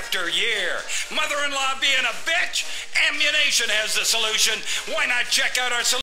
after year. Mother in law being a bitch? Ammunition has the solution. Why not check out our solution?